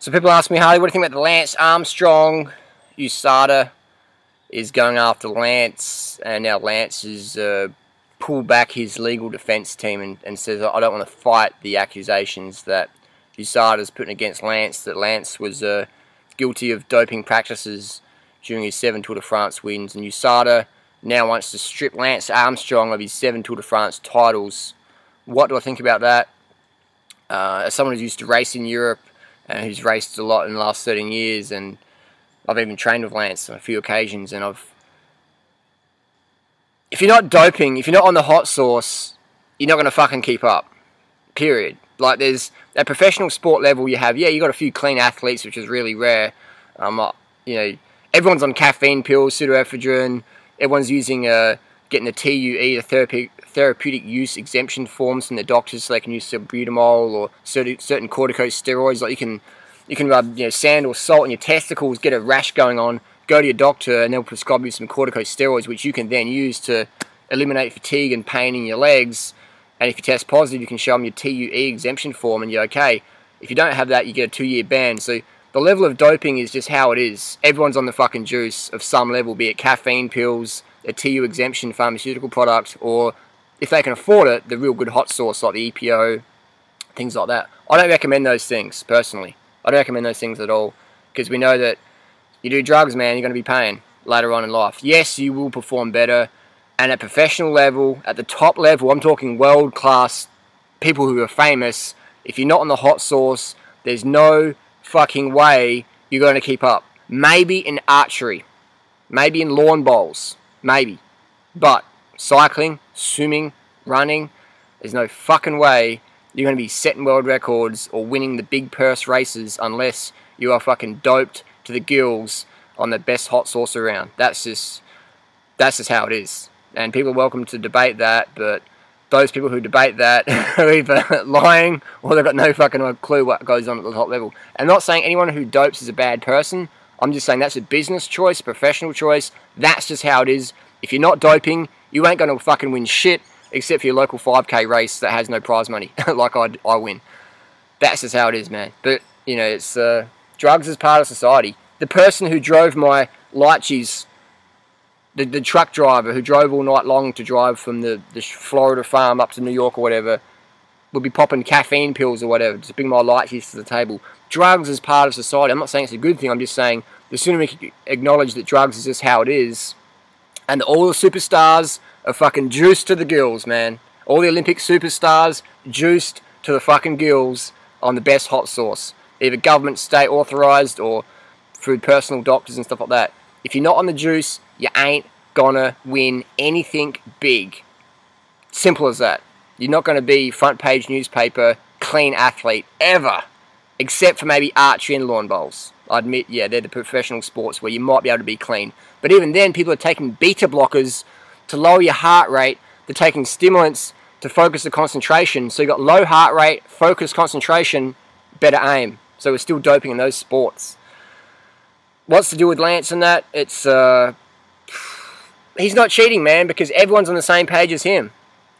So people ask me, Harley, what do you think about the Lance Armstrong USADA is going after Lance, and now Lance has uh, pulled back his legal defense team and, and says, I don't want to fight the accusations that USADA is putting against Lance, that Lance was uh, guilty of doping practices during his seven Tour de France wins, and USADA now wants to strip Lance Armstrong of his seven Tour de France titles. What do I think about that? Uh, as someone who's used to race in Europe, uh, who's raced a lot in the last 13 years, and I've even trained with Lance on a few occasions, and I've. If you're not doping, if you're not on the hot sauce, you're not going to fucking keep up. Period. Like, there's at professional sport level, you have, yeah, you got a few clean athletes, which is really rare. Um, you know, everyone's on caffeine pills, pseudoephedrine, everyone's using, uh, getting the TUE, the therapeutic, therapeutic use exemption forms from the doctors so they can use salbutamol or certain, certain corticosteroids. Like you can you can rub you know sand or salt in your testicles, get a rash going on, go to your doctor, and they'll prescribe you some corticosteroids, which you can then use to eliminate fatigue and pain in your legs. And if you test positive, you can show them your TUE exemption form, and you're okay. If you don't have that, you get a two-year ban. So the level of doping is just how it is. Everyone's on the fucking juice of some level, be it caffeine pills, a TU exemption pharmaceutical product, or if they can afford it, the real good hot sauce like the EPO, things like that. I don't recommend those things personally. I don't recommend those things at all because we know that you do drugs, man, you're going to be paying later on in life. Yes, you will perform better, and at professional level, at the top level, I'm talking world class people who are famous. If you're not on the hot sauce, there's no fucking way you're going to keep up. Maybe in archery, maybe in lawn bowls, maybe, but cycling, swimming, running, there's no fucking way you're going to be setting world records or winning the big purse races unless you are fucking doped to the gills on the best hot sauce around. That's just that's just how it is. And people are welcome to debate that, but those people who debate that are either lying or they've got no fucking clue what goes on at the top level. I'm not saying anyone who dopes is a bad person. I'm just saying that's a business choice, professional choice. That's just how it is. If you're not doping, you ain't going to fucking win shit except for your local 5k race that has no prize money, like I, I win. That's just how it is, man. But, you know, it's uh, drugs is part of society. The person who drove my lychees, the, the truck driver who drove all night long to drive from the, the Florida farm up to New York or whatever, would be popping caffeine pills or whatever to bring my lychees to the table. Drugs is part of society. I'm not saying it's a good thing. I'm just saying the sooner we acknowledge that drugs is just how it is, and all the superstars are fucking juiced to the gills, man. All the Olympic superstars juiced to the fucking gills on the best hot sauce. Either government, state authorized, or through personal doctors and stuff like that. If you're not on the juice, you ain't gonna win anything big. Simple as that. You're not gonna be front page newspaper, clean athlete, ever. Except for maybe archery and lawn bowls. I admit, yeah, they're the professional sports where you might be able to be clean. But even then, people are taking beta blockers to lower your heart rate. They're taking stimulants to focus the concentration. So you've got low heart rate, focus concentration, better aim. So we're still doping in those sports. What's to do with Lance and that? It's uh, he's not cheating, man, because everyone's on the same page as him.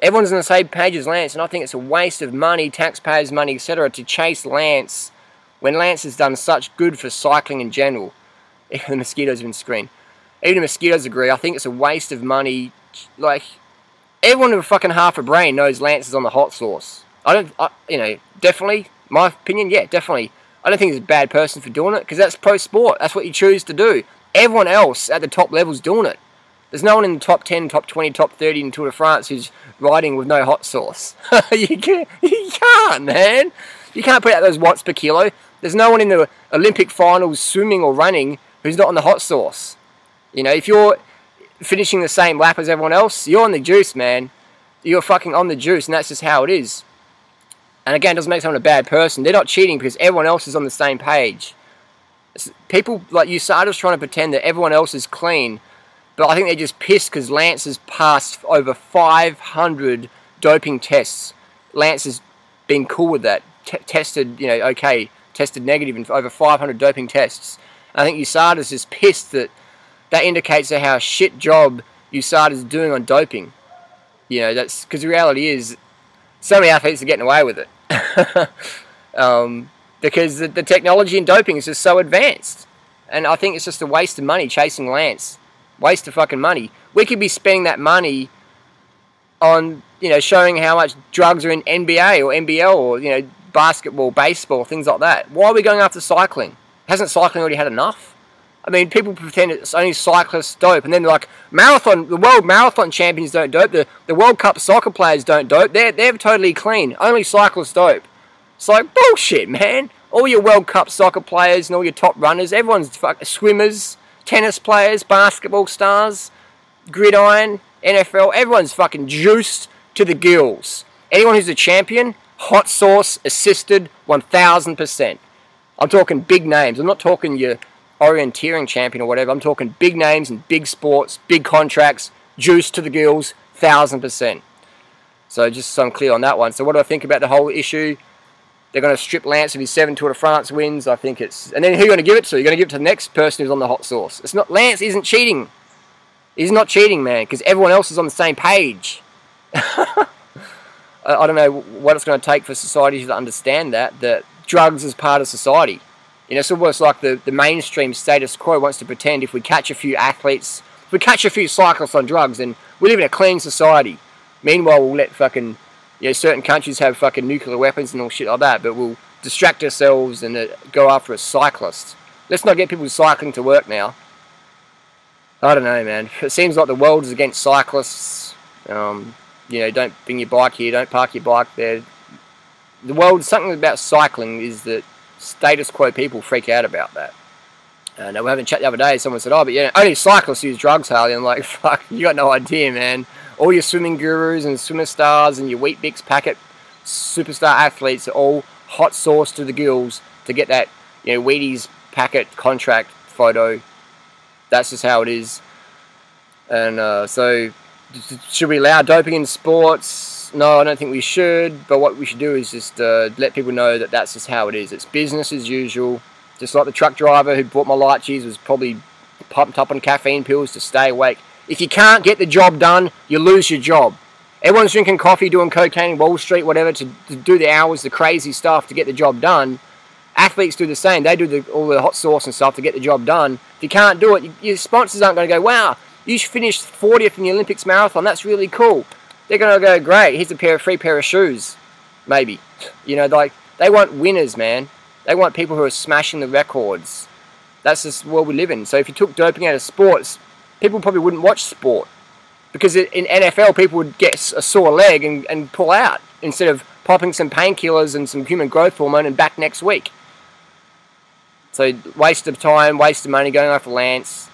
Everyone's on the same page as Lance, and I think it's a waste of money, taxpayers' money, etc., to chase Lance when Lance has done such good for cycling in general. the mosquitoes have been screened. Even the mosquitoes agree. I think it's a waste of money. Like, everyone with a fucking half a brain knows Lance is on the hot sauce. I don't, I, you know, definitely, my opinion, yeah, definitely. I don't think he's a bad person for doing it because that's pro sport. That's what you choose to do. Everyone else at the top level's doing it. There's no one in the top 10, top 20, top 30 in Tour de France who's riding with no hot sauce. you, can't, you can't, man. You can't put out those watts per kilo. There's no one in the Olympic finals swimming or running who's not on the hot sauce. You know, if you're finishing the same lap as everyone else, you're on the juice, man. You're fucking on the juice, and that's just how it is. And again, it doesn't make someone a bad person. They're not cheating because everyone else is on the same page. People like USADA's trying to pretend that everyone else is clean, but I think they're just pissed because Lance has passed over 500 doping tests. Lance has been cool with that. T tested, you know, okay, tested negative in over 500 doping tests. I think USADA's just pissed that that indicates how shit job USADA's doing on doping. You know, that's because the reality is so many athletes are getting away with it. um, because the, the technology in doping is just so advanced. And I think it's just a waste of money chasing Lance. Waste of fucking money. We could be spending that money on, you know, showing how much drugs are in NBA or NBL or, you know, basketball, baseball, things like that. Why are we going after cycling? Hasn't cycling already had enough? I mean, people pretend it's only cyclists dope, and then like, marathon, the world marathon champions don't dope, the, the World Cup soccer players don't dope, they're, they're totally clean, only cyclists dope. It's like, bullshit, man. All your World Cup soccer players and all your top runners, everyone's fuck, swimmers, tennis players, basketball stars, gridiron, NFL, everyone's fucking juiced to the gills. Anyone who's a champion, hot sauce, assisted, 1000%. I'm talking big names. I'm not talking your orienteering champion or whatever. I'm talking big names and big sports, big contracts, juice to the gills, 1000%. So just so I'm clear on that one. So what do I think about the whole issue? They're going to strip Lance of his seven Tour de France wins. I think it's... And then who are you going to give it to? You're going to give it to the next person who's on the hot sauce. It's not... Lance isn't cheating. He's not cheating, man, because everyone else is on the same page. I, I don't know what it's going to take for society to understand that, that drugs is part of society. You know, it's almost like the, the mainstream status quo wants to pretend if we catch a few athletes, if we catch a few cyclists on drugs, then we live in a clean society. Meanwhile, we'll let fucking you know, certain countries have fucking nuclear weapons and all shit like that, but we'll distract ourselves and uh, go after a cyclist. Let's not get people cycling to work now. I don't know, man. It seems like the world is against cyclists. Um, you know, don't bring your bike here, don't park your bike there. The world, something about cycling is that status quo people freak out about that. And we having a chat the other day, someone said, oh, but yeah, only cyclists use drugs, Harley. I'm like, fuck, you got no idea, man all your swimming gurus and swimmer stars and your Weet-Bix packet superstar athletes are all hot sauce to the gills to get that you know Wheaties packet contract photo. That's just how it is. And uh, so, should we allow doping in sports? No, I don't think we should. But what we should do is just uh, let people know that that's just how it is. It's business as usual. Just like the truck driver who bought my light cheese was probably pumped up on caffeine pills to stay awake. If you can't get the job done, you lose your job. Everyone's drinking coffee, doing cocaine, Wall Street, whatever, to, to do the hours, the crazy stuff to get the job done. Athletes do the same. They do the, all the hot sauce and stuff to get the job done. If you can't do it, your sponsors aren't going to go, wow, you finished 40th in the Olympics marathon. That's really cool. They're going to go, great, here's a pair of free pair of shoes. Maybe. You know, like, they want winners, man. They want people who are smashing the records. That's the world we live in. So if you took doping out of sports, people probably wouldn't watch sport because in NFL people would get a sore leg and, and pull out instead of popping some painkillers and some human growth hormone and back next week. So waste of time, waste of money going after Lance.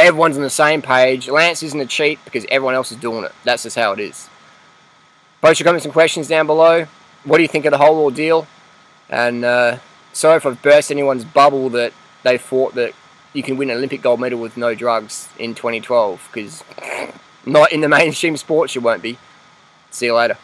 Everyone's on the same page. Lance isn't a cheat because everyone else is doing it. That's just how it is. Post your comments and questions down below. What do you think of the whole ordeal? And uh, sorry if I've burst anyone's bubble that they thought that you can win an Olympic gold medal with no drugs in 2012 because not in the mainstream sports you won't be. See you later.